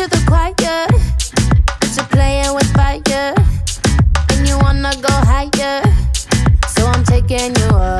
to the choir. To play and with fire, and you wanna go higher, so I'm taking you up.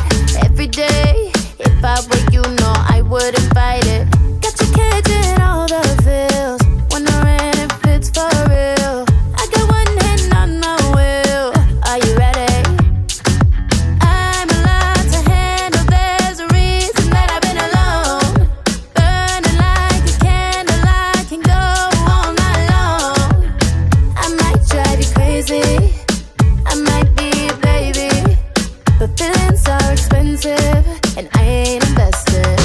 Diamonds are expensive, and I ain't invested.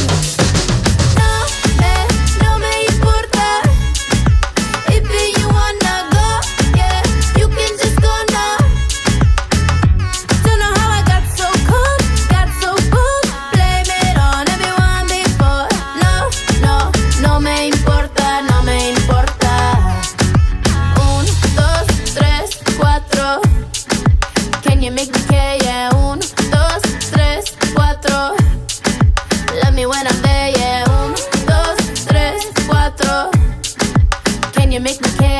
you make me care.